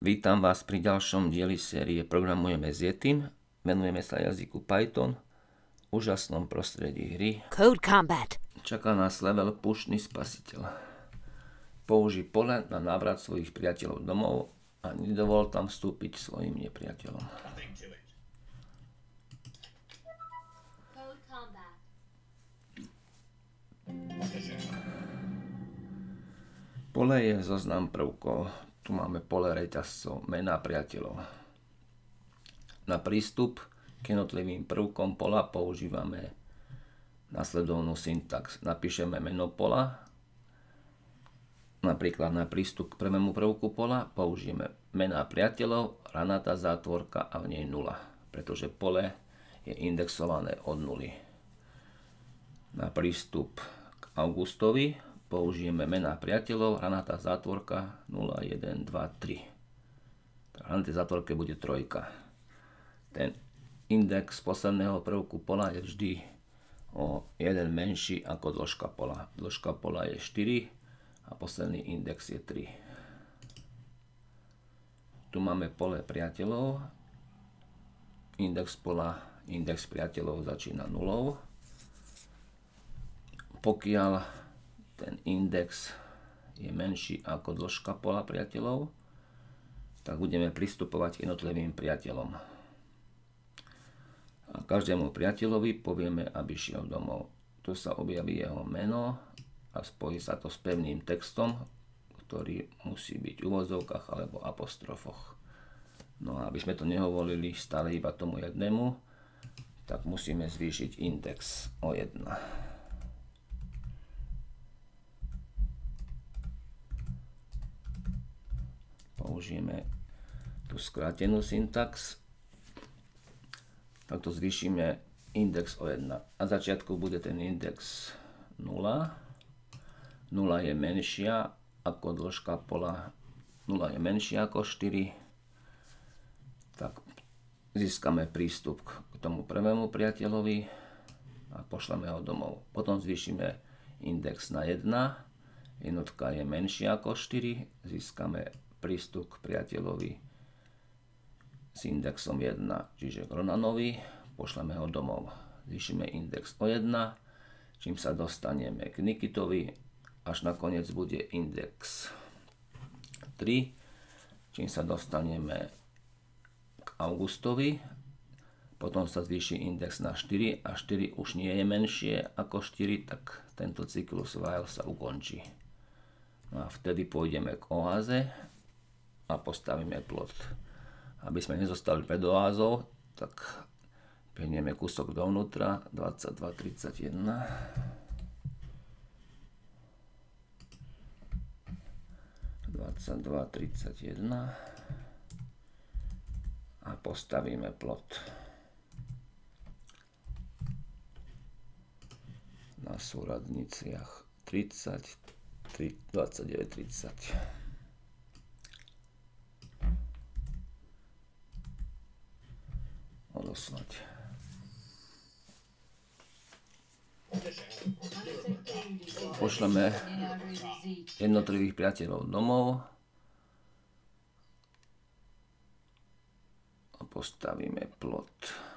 Vítam vás pri ďalšom dieli série Programujeme s Yetim. Venujeme sa jazyku Python, úžasnom prostredí hry. Code Combat. Čaká nás level Pušný spasiteľ. Použij pole na návrat svojich priateľov domov a nedovol tam vstúpiť svojim nepriateľom. Pole je zoznam prvkov. Tu máme pole reťazcov, mená priateľov. Na prístup k jednotlivým prvkom pola používame nasledovnú syntax. Napíšeme meno pola, napríklad na prístup k prvému prvku pola použijeme mená priateľov, ranata zátvorka a v nej nula, pretože pole je indexované od nuly. Na prístup k Augustovi použijeme mená priateľov, hranatá zátvorka 0, 1, 2, 3. Na tej zátvorke bude trojka. Ten index posledného prvku pola je vždy o jeden menší ako dĺžka pola. Dĺžka pola je 4 a posledný index je 3. Tu máme pole priateľov. Index pola, index priateľov začína nulou. Pokiaľ ten index je menší ako dĺžka pola priateľov, tak budeme pristupovať jednotlivým priateľom. A každému priateľovi povieme, aby šiel domov. Tu sa objaví jeho meno a spojí sa to s pevným textom, ktorý musí byť v úvozovkách alebo apostrofoch. No a aby sme to nehovorili stále iba tomu jednému, tak musíme zvýšiť index o 1. použijeme tú skrátenú syntax, takto zvýšime index o 1. Na začiatku bude ten index 0. 0 je menšia ako dĺžka pola. 0 je menšia ako 4. Tak získame prístup k tomu prvému priateľovi a pošleme ho domov. Potom zvýšime index na 1. Jednotka je menšia ako 4. Získame prístup k priateľovi s indexom 1, čiže k Ronanovi, pošleme ho domov. Zvýšime index o 1, čím sa dostaneme k Nikitovi, až nakoniec bude index 3, čím sa dostaneme k Augustovi, potom sa zvýši index na 4 a 4 už nie je menšie ako 4, tak tento cyklus while sa ukončí. No a vtedy pôjdeme k oáze, a postavíme plot. Aby sme nezostali pred oázou, tak penieme kúsok dovnútra, 22, 31. a postavíme plot. Na súradniciach 30, 29, 30. odoslať. Pošleme jednotlivých priateľov domov a postavíme plot.